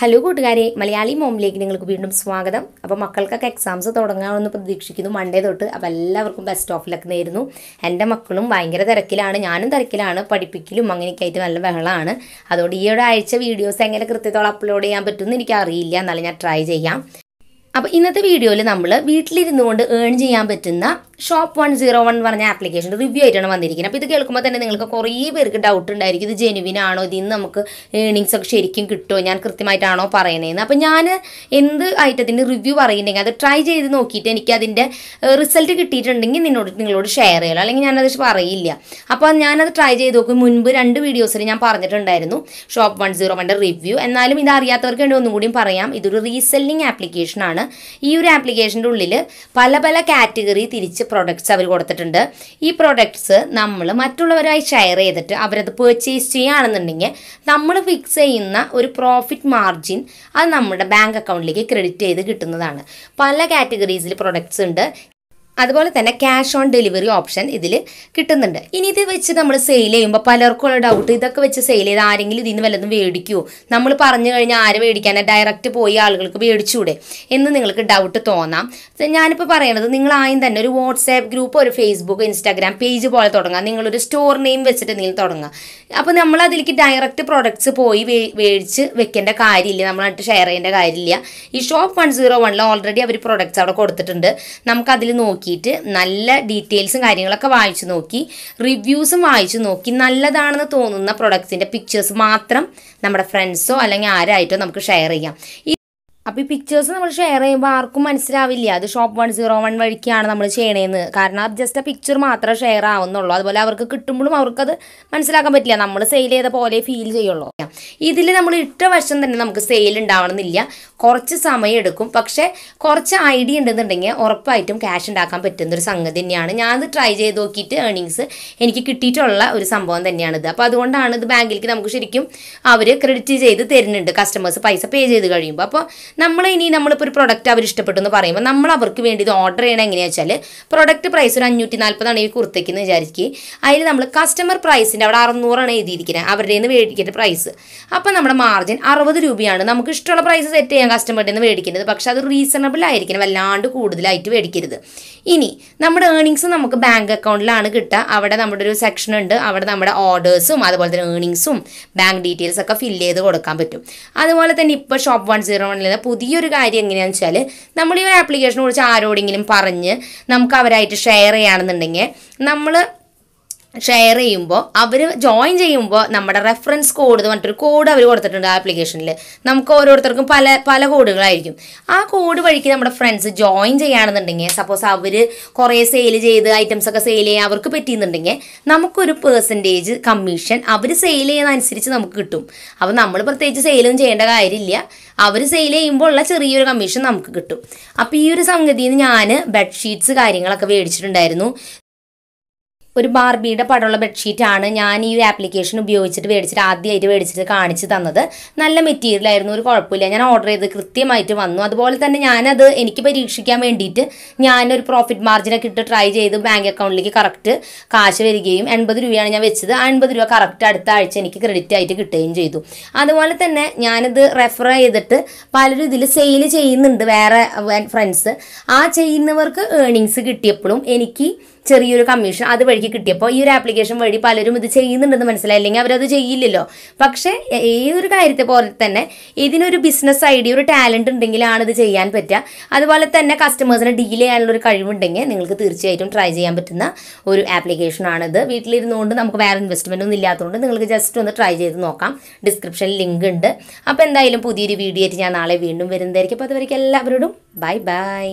Hello കൂട്ടുകാരെ മലയാളി മോമിലേക്ക് നിങ്ങൾക്ക് വീണ്ടും സ്വാഗതം. അപ്പോൾ മക്കൾക്കൊക്കെ എക്സാംസ് തുടങ്ങാമെന്ന് പ്രതീക്ഷിക്കുന്നു. മൺഡേ തൊട്ട് അപ്പോൾ എല്ലാവർക്കും ബെസ്റ്റ് ഓഫ് ലക്ക് നേരുന്നു. എന്റെ മക്കളും ഭയങ്കര തിരക്കിലാണ്. ഞാനും തിരക്കിലാണ്. പഠിപ്പിക്കലും അങ്ങനെയൊക്കെ ആയിട്ട് നല്ല ബഹളമാണ്. അതുകൊണ്ട് ഈ ആഴ്ച വീഡിയോസ് എങ്ങനെ കൃത്യത്തോളം അപ്ലോഡ് ചെയ്യാൻ പറ്റുമെന്ന് എനിക്ക് അറിയില്ല. എന്നാലും ഞാൻ ട്രൈ ചെയ്യാം. അപ്പോൾ ഇന്നത്തെ വീഡിയോയിൽ നമ്മൾ വീട്ടിലിരുന്നു കൊണ്ട് ഏൺ ചെയ്യാൻ പറ്റുന്ന ഷോപ്പ് വൺ സീറോ വൺ പറഞ്ഞ ആപ്ലിക്കേഷൻ റിവ്യൂ ആയിട്ടാണ് വന്നിരിക്കുന്നത്. അപ്പോൾ ഇത് കേൾക്കുമ്പോൾ തന്നെ നിങ്ങൾക്ക് കുറേ പേർക്ക് ഡൗട്ട് ഉണ്ടായിരിക്കും ഇത് ജെനുവിൻ ആണോ ഇതിൽ നിന്ന് നമുക്ക് ഏണിങ്സ് ഒക്കെ ശരിക്കും കിട്ടുമോ ഞാൻ കൃത്യമായിട്ടാണോ പറയുന്നതെന്ന്. അപ്പോൾ ഞാൻ എന്ത് ഐറ്റത്തിന്റെ റിവ്യൂ പറയുന്നുണ്ടെങ്കിൽ അത് ട്രൈ ചെയ്ത് നോക്കിയിട്ട് എനിക്ക് അതിന്റെ റിസൾട്ട് കിട്ടിയിട്ടുണ്ടെങ്കിൽ നിന്നോട് നിങ്ങളോട് ഷെയർ ചെയ്യലോ അല്ലെങ്കിൽ ഞാനത് പറയില്ല. അപ്പോൾ ഞാനത് ട്രൈ ചെയ്ത് നോക്കും. മുൻപ് രണ്ട് വീഡിയോസിൽ ഞാൻ പറഞ്ഞിട്ടുണ്ടായിരുന്നു ഷോപ്പ് വൺ സീറോ വണ്ണിന്റെ റിവ്യൂ. എന്നാലും ഇത് അറിയാത്തവർക്ക് വേണ്ടി ഒന്നും കൂടിയും പറയാം ഇതൊരു റീസെല്ലിംഗ് ആപ്ലിക്കേഷനാണ് ഈ ഒരു ആപ്ലിക്കേഷന്റെ ഉള്ളിൽ പല പല കാറ്റഗറി തിരിച്ച് പ്രൊഡക്ട്സ് അവർ കൊടുത്തിട്ടുണ്ട്. ഈ പ്രൊഡക്ട്സ് നമ്മൾ മറ്റുള്ളവരായി ഷെയർ ചെയ്തിട്ട് അവരത് പേർച്ചേസ് ചെയ്യുകയാണെന്നുണ്ടെങ്കിൽ നമ്മൾ ഫിക്സ് ചെയ്യുന്ന ഒരു പ്രോഫിറ്റ് മാർജിൻ അത് നമ്മുടെ ബാങ്ക് അക്കൗണ്ടിലേക്ക് ക്രെഡിറ്റ് ചെയ്ത് കിട്ടുന്നതാണ്. പല കാറ്റഗറീസിൽ പ്രൊഡക്ട്സ് ഉണ്ട്. അതുപോലെ തന്നെ ക്യാഷ് ഓൺ ഡെലിവറി ഓപ്ഷൻ ഇതിൽ കിട്ടുന്നുണ്ട്. ഇനി ഇത് വെച്ച് നമ്മൾ സെയിൽ ചെയ്യുമ്പോൾ പലർക്കും ഉള്ള ഡൗട്ട് ഇതൊക്കെ വെച്ച് സെയിൽ ചെയ്ത് ആരെങ്കിലും ഇതിന് വല്ലതും മേടിക്കുമോ നമ്മൾ പറഞ്ഞു കഴിഞ്ഞാൽ ആരെ മേടിക്കാനാണ് ഡയറക്റ്റ് പോയി ആളുകൾക്ക് മേടിച്ചൂടെ? എന്ന് നിങ്ങൾക്ക് ഡൗട്ട് തോന്നാം. ഞാനിപ്പോൾ പറയണത് നിങ്ങൾ ആദ്യം തന്നെ ഒരു വാട്സാപ്പ് ഗ്രൂപ്പ് ഒരു ഫേസ്ബുക്ക് ഇൻസ്റ്റാഗ്രാം പേജ് പോലെ തുടങ്ങാം. നിങ്ങളൊരു സ്റ്റോർ നെയിം വെച്ചിട്ട് നിങ്ങൾ തുടങ്ങാം. അപ്പോൾ നമ്മൾ അതിലേക്ക് ഡയറക്റ്റ് പ്രൊഡക്ട്സ് പോയി മേടിച്ച് വെക്കേണ്ട കാര്യമില്ല. നമ്മളായിട്ട് ഷെയർ ചെയ്യേണ്ട കാര്യമില്ല. ഈ ഷോപ്പ് വൺ സീറോ വണ്ണിൽ ഓൾറെഡി അവർ പ്രൊഡക്ട്സ് അവിടെ കൊടുത്തിട്ടുണ്ട്. നമുക്ക് അതിൽ നോക്കിയിട്ട് നല്ല ഡീറ്റെയിൽസും കാര്യങ്ങളൊക്കെ വായിച്ചു നോക്കി റിവ്യൂസും വായിച്ചു നോക്കി നല്ലതാണെന്ന് തോന്നുന്ന പ്രൊഡക്ട്സിന്റെ പിക്ചേഴ്സ് മാത്രം നമ്മുടെ ഫ്രണ്ട്സോ അല്ലെങ്കിൽ ആരായിട്ടോ നമുക്ക് ഷെയർ ചെയ്യാം. അപ്പോൾ ഈ പിക്ചേഴ്സ് നമ്മൾ ഷെയർ ചെയ്യുമ്പോൾ ആർക്കും മനസ്സിലാവില്ല. അത് ഷോപ്പ് വൺ സീറോ വൺ വഴിക്കാണ് നമ്മൾ ചെയ്യണേന്ന്. കാരണം അത് ജസ്റ്റ് ആ പിക്ചർ മാത്രമേ ഷെയർ ആവുന്നുള്ളൂ. അതുപോലെ അവർക്ക് കിട്ടുമ്പോഴും അവർക്കത് മനസ്സിലാക്കാൻ പറ്റില്ല. നമ്മൾ സെയിൽ ചെയ്ത പോലെ ഫീൽ ചെയ്യുള്ളൂ. ഇതിൽ നമ്മൾ ഇട്ട വശം തന്നെ നമുക്ക് സെയിൽ ഉണ്ടാവണമെന്നില്ല. കുറച്ച് സമയം എടുക്കും. പക്ഷേ കുറച്ച് ഐഡിയ ഉണ്ടെന്നുണ്ടെങ്കിൽ ഉറപ്പായിട്ടും ക്യാഷ് ഉണ്ടാക്കാൻ പറ്റുന്ന ഒരു സംഗതി തന്നെയാണ്. ഞാനത് ട്രൈ ചെയ്ത് നോക്കിയിട്ട് ഏർണിങ്സ് എനിക്ക് കിട്ടിയിട്ടുള്ള ഒരു സംഭവം തന്നെയാണിത്. അപ്പോൾ അതുകൊണ്ടാണ് ഇത് ബാങ്കിലേക്ക് നമുക്ക് ശരിക്കും അവർ ക്രെഡിറ്റ് ചെയ്ത് തരുന്നുണ്ട്. കസ്റ്റമേഴ്സ് പൈസ പേ ചെയ്ത് കഴിയുമ്പോൾ അപ്പോൾ നമ്മൾ ഇനി നമ്മളിപ്പോൾ ഒരു പ്രൊഡക്റ്റ് അവർ ഇഷ്ടപ്പെട്ടു എന്ന് പറയുമ്പോൾ നമ്മൾ അവർക്ക് വേണ്ടി ഇത് ഓർഡർ ചെയ്യണം എങ്ങനെയാണെന്ന് വെച്ചാൽ പ്രൊഡക്റ്റ് പ്രൈസ് ഒരു അഞ്ഞൂറ്റി നാൽപ്പതാണ് ഈ കുർത്തയ്ക്ക് എന്ന് വിചാരിക്കുക അതിൽ നമ്മൾ കസ്റ്റമർ പ്രൈസിന്റെ അവിടെ അറുന്നൂറാണ് എഴുതിയിരിക്കുന്നത് അവരുടെ നിന്ന് മേടിക്കേണ്ട പ്രൈസ് അപ്പോൾ നമ്മുടെ മാർജിൻ അറുപത് രൂപയാണ്. നമുക്ക് ഇഷ്ടമുള്ള പ്രൈസ് സെറ്റ് ചെയ്യാം കസ്റ്റമറുടെ നിന്ന് മേടിക്കുന്നത് പക്ഷേ അത് റീസണബിൾ ആയിരിക്കണം. വല്ലാണ്ട് കൂടുതലായിട്ട് മേടിക്കരുത്. ഇനി നമ്മുടെ ഏണിങ്സ് നമുക്ക് ബാങ്ക് അക്കൗണ്ടിലാണ് കിട്ടുക. അവിടെ നമ്മുടെ ഒരു സെക്ഷൻ ഉണ്ട്. അവിടെ നമ്മുടെ ഓർഡേഴ്സും അതുപോലെ തന്നെ ഏണിങ്സും ബാങ്ക് ഡീറ്റെയിൽസ് ഒക്കെ ഫില്ല് ചെയ്ത് കൊടുക്കാൻ പറ്റും. അതുപോലെ തന്നെ ഇപ്പോൾ ഷോപ്പ് വൺ സീറോ വണ്ണിൽ പുതിയൊരു കാര്യം എങ്ങനെയാണെന്ന് വെച്ചാൽ നമ്മൾ ഈ ഒരു ആപ്ലിക്കേഷനെ കുറിച്ച് ആരോടെങ്കിലും പറഞ്ഞ് നമുക്ക് അവരായിട്ട് ഷെയർ ചെയ്യുകയാണെന്നുണ്ടെങ്കിൽ നമ്മൾ ഷെയർ ചെയ്യുമ്പോൾ അവർ ജോയിൻ ചെയ്യുമ്പോൾ നമ്മുടെ റെഫറൻസ് കോഡ് എന്ന് കോഡ് അവർ കൊടുത്തിട്ടുണ്ട് ആപ്ലിക്കേഷനിൽ നമുക്ക് ഓരോരുത്തർക്കും പല പല കോഡുകളായിരിക്കും. ആ കോഡ് വഴിക്ക് നമ്മുടെ ഫ്രണ്ട്സ് ജോയിൻ ചെയ്യുകയാണെന്നുണ്ടെങ്കിൽ സപ്പോസ് അവർ കുറേ സെയിൽ ചെയ്ത് ഐറ്റംസ് ഒക്കെ സെയിൽ ചെയ്യാൻ അവർക്ക് പറ്റിയെന്നുണ്ടെങ്കിൽ നമുക്കൊരു പേഴ്സന്റേജ് കമ്മീഷൻ അവർ സെയിൽ ചെയ്യുന്നതനുസരിച്ച് നമുക്ക് കിട്ടും. അപ്പോൾ നമ്മൾ പ്രത്യേകിച്ച് സെയിലൊന്നും ചെയ്യേണ്ട കാര്യമില്ല. അവർ സെയിൽ ചെയ്യുമ്പോൾ ഉള്ള ചെറിയൊരു കമ്മീഷൻ നമുക്ക് കിട്ടും. അപ്പോൾ ഈ ഒരു സംഗതിയിൽ നിന്ന് ഞാൻ ബെഡ്ഷീറ്റ്സ് കാര്യങ്ങളൊക്കെ മേടിച്ചിട്ടുണ്ടായിരുന്നു. ഒരു ബാർബിയുടെ പടമുള്ള ബെഡ്ഷീറ്റാണ് ഞാൻ ഈ ഒരു ആപ്ലിക്കേഷൻ ഉപയോഗിച്ചിട്ട് മേടിച്ചിട്ട് ആദ്യമായിട്ട് മേടിച്ചിട്ട് കാണിച്ചു തന്നത്. നല്ല മെറ്റീരിയൽ ആയിരുന്നു ഒരു കുഴപ്പമില്ല. ഞാൻ ഓർഡർ ചെയ്ത് കൃത്യമായിട്ട് വന്നു. അതുപോലെ തന്നെ ഞാനത് എനിക്ക് പരീക്ഷിക്കാൻ വേണ്ടിയിട്ട് ഞാനൊരു പ്രോഫിറ്റ് മാർജിനൊക്കെ ഇട്ട് ട്രൈ ചെയ്ത് ബാങ്ക് അക്കൗണ്ടിലേക്ക് കറക്റ്റ് കാശ് വരികയും എൺപത് രൂപയാണ് ഞാൻ വെച്ചത്. ആ എൺപത് രൂപ കറക്റ്റ് അടുത്ത ആഴ്ച എനിക്ക് ക്രെഡിറ്റ് ആയിട്ട് കിട്ടുകയും ചെയ്തു. അതുപോലെ തന്നെ ഞാനിത് റെഫർ ചെയ്തിട്ട് പലരും ഇതിൽ സെയിൽ ചെയ്യുന്നുണ്ട് വേറെ ഫ്രണ്ട്സ് ആ ചെയ്യുന്നവർക്ക് ഏണിങ്സ് കിട്ടിയപ്പോഴും എനിക്ക് ചെറിയൊരു കമ്മീഷൻ അത് വഴിക്ക് കിട്ടിയപ്പോൾ ഈ ഒരു ആപ്ലിക്കേഷൻ വഴി പലരും ഇത് ചെയ്യുന്നുണ്ടെന്ന് മനസ്സിലായി. അല്ലെങ്കിൽ അവരത് ചെയ്യില്ലല്ലോ. പക്ഷേ ഏതൊരു കാര്യത്തെ പോലെ തന്നെ ഇതിനൊരു ബിസിനസ് ഐഡിയ ഒരു ടാലന്റ് ഉണ്ടെങ്കിലാണ് ഇത് ചെയ്യാൻ പറ്റുക. അതുപോലെ തന്നെ കസ്റ്റമേഴ്സിനെ ഡീൽ ചെയ്യാനുള്ള ഒരു കഴിവുണ്ടെങ്കിൽ നിങ്ങൾക്ക് തീർച്ചയായിട്ടും ട്രൈ ചെയ്യാൻ പറ്റുന്ന ഒരു ആപ്ലിക്കേഷനാണിത് വീട്ടിലിരുന്നുകൊണ്ട് നമുക്ക് വേറെ ഇൻവെസ്റ്റ്മെന്റ് ഒന്നും ഇല്ലാത്തതുകൊണ്ട് നിങ്ങൾക്ക് ജസ്റ്റ് ഒന്ന് ട്രൈ ചെയ്ത് നോക്കാം. ഡിസ്ക്രിപ്ഷനിൽ ലിങ്ക് ഉണ്ട്. അപ്പോൾ എന്തായാലും പുതിയൊരു വീഡിയോ ആയിട്ട് ഞാൻ നാളെ വീണ്ടും വരുന്നതായിരിക്കും. അപ്പോൾ അതുവരേക്കും എല്ലാവരോടും ബൈ ബൈ